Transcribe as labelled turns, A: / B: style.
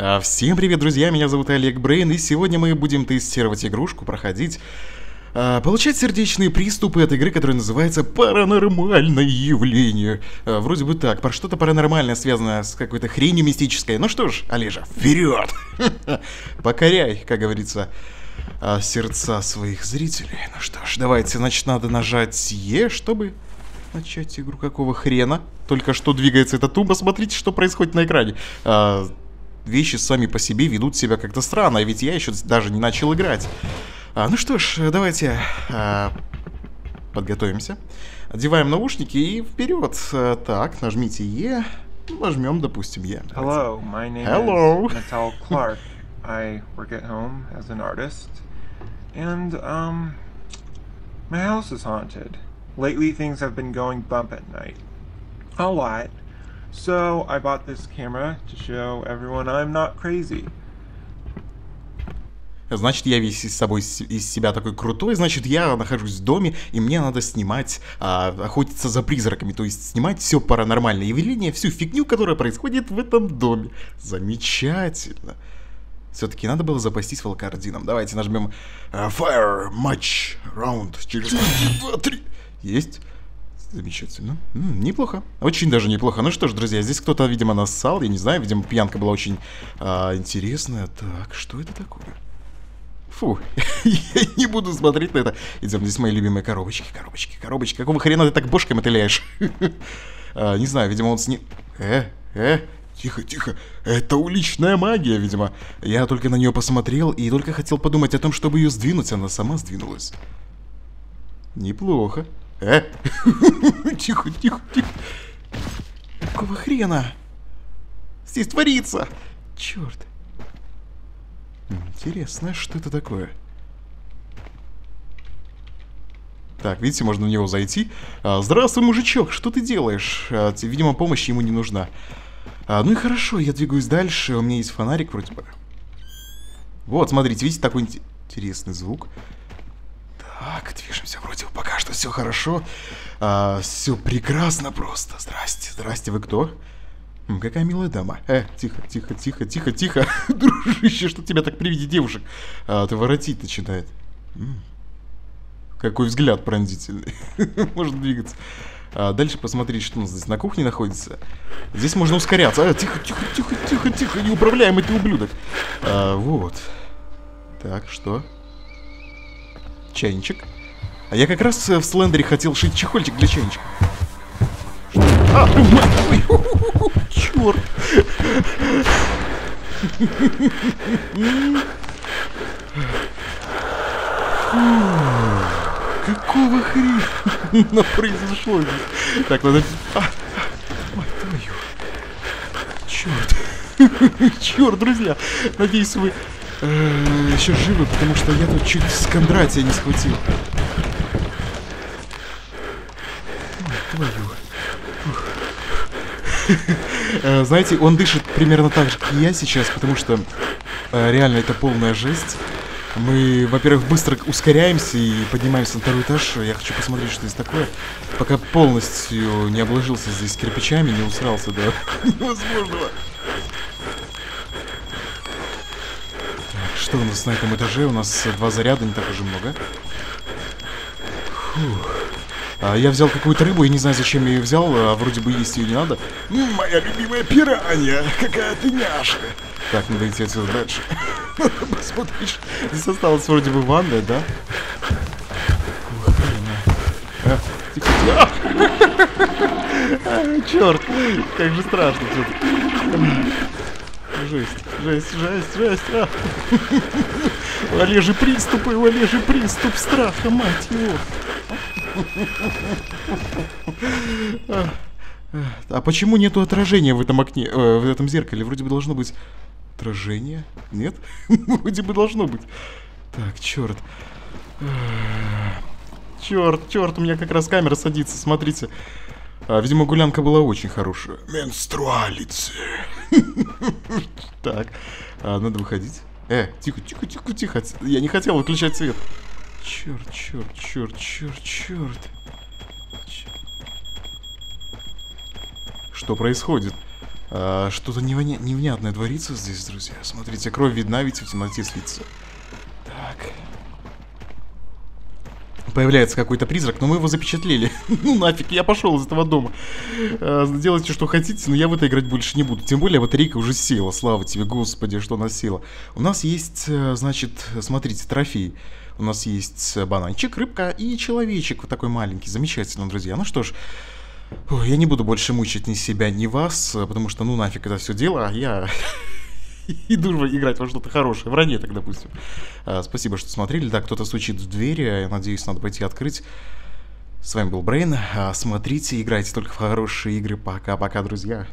A: А, Всем привет, друзья, меня зовут Олег Брейн, и сегодня мы будем тестировать игрушку, проходить, а, получать сердечные приступы от игры, которая называется «Паранормальное явление». А, Вроде бы так, что-то паранормальное, связанное с какой-то хренью мистической. Ну что ж, Олежа, вперед! Покоряй, как говорится, сердца своих зрителей. Ну что ж, давайте, значит, надо нажать Е, чтобы начать игру какого хрена. Только что двигается эта тумба, смотрите, что происходит на экране. Вещи сами по себе ведут себя как-то странно, а ведь я еще даже не начал играть. А, ну что ж, давайте а, подготовимся. Одеваем наушники и вперед. А, так, нажмите Е. Нажмем, допустим, Е.
B: Hello, my name
A: Hello.
B: is Natal Clark. I work at home as an artist, and um, my house is haunted. Lately, things have been going bump at night, a lot. So I bought this camera to show everyone I'm not crazy.
A: Значит, я весь из собой из себя такой крутой, значит, я нахожусь в доме, и мне надо снимать, а, охотиться за призраками, то есть снимать все паранормальное явление, всю фигню, которая происходит в этом доме. Замечательно. Все-таки надо было запастись волкардином. Давайте нажмем а, Fire Match Round через 1, 2, 3. Есть. Замечательно. М, неплохо. Очень даже неплохо. Ну что ж, друзья, здесь кто-то, видимо, нассал. Я не знаю, видимо, пьянка была очень а, интересная. Так, что это такое? Фу, я не буду смотреть на это. Идем, здесь мои любимые коробочки, коробочки, коробочки. Какого хрена ты так бошкой мотыляешь? А, Не знаю, видимо, он с ним... Э, э, тихо, тихо. Это уличная магия, видимо. Я только на нее посмотрел и только хотел подумать о том, чтобы ее сдвинуть. Она сама сдвинулась. Неплохо. Э, тихо, тихо, тихо. Какого хрена? Здесь творится? Черт. Интересно, что это такое? Так, видите, можно в него зайти. А, Здравствуй, мужичок, что ты делаешь? А, видимо, помощь ему не нужна. А, ну и хорошо, я двигаюсь дальше. У меня есть фонарик вроде бы. Вот, смотрите, видите, такой инте- интересный звук. Так, движемся, вроде бы пока что все хорошо. все прекрасно просто. Здрасте, здрасте, вы кто? Какая милая дама. Э, тихо, тихо, тихо, тихо, тихо. Дружище, что тебя так при виде девушек а, ты воротить начинает. М. Какой взгляд пронзительный. Может двигаться. А, дальше посмотреть, что у нас здесь на кухне находится. Здесь можно ускоряться. А, тихо, тихо, тихо, тихо, тихо, неуправляемый ты ублюдок. А, вот. Так, что? Чайничек. А я как раз э, в Слендере хотел шить чехольчик для чайничка. А, твою, черт. Какого хрена произошло? Так, надо... А, а. Черт. Черт, друзья. Надеюсь, вы э, еще живы, потому что я тут чуть с Кондратия не схватил. Твою. Э, Знаете, он дышит примерно так же, как и я сейчас, потому что э, реально это полная жесть. Мы, во-первых, быстро ускоряемся и поднимаемся на второй этаж. Я хочу посмотреть, что здесь такое. Пока полностью не обложился здесь кирпичами, не усрался до невозможного. Так, что у нас на этом этаже? У нас два заряда, не так уже много. Фух. А, я взял какую-то рыбу, я не знаю, зачем я ее взял, а вроде бы есть ее не надо. Моя любимая пиранья, какая ты няшка. Так, надо идти отсюда дальше. Посмотришь, здесь осталась вроде бы ванная, да? А, Черт, как же страшно тут. Жесть, жесть, жесть, жесть. А. Олежий приступы, Олежий приступ страха, мать его. А, а почему нету отражения в этом окне, э, в этом зеркале? Вроде бы должно быть отражение. Нет? Вроде бы должно быть. Так, черт. Черт, черт, у меня как раз камера садится, смотрите. А, видимо, гулянка была очень хорошая. Менструалицы. Так, а, надо выходить. Э, тихо, тихо, тихо, тихо. Я не хотел выключать свет. Черт, черт, черт, черт, черт. Что происходит? А, Что-то невоня- невнятное творится здесь, друзья. Смотрите, кровь видна, ведь в темноте светится. Появляется какой-то призрак, но мы его запечатлели. ну нафиг, я пошел из этого дома. А, делайте, что хотите, но я в это играть больше не буду. Тем более батарейка уже села. Слава тебе, господи, что она села. У нас есть, э, значит, смотрите, трофей. У нас есть бананчик, рыбка и человечек вот такой маленький. Замечательно, друзья. Ну что ж, я не буду больше мучить ни себя, ни вас, э, потому что ну нафиг это все дело. а Я иду играть во что-то хорошее, в ранее так, допустим. А, спасибо, что смотрели. Да, кто-то стучит в двери, я надеюсь, надо пойти открыть. С вами был Брейн. А, смотрите, играйте только в хорошие игры. Пока-пока, друзья.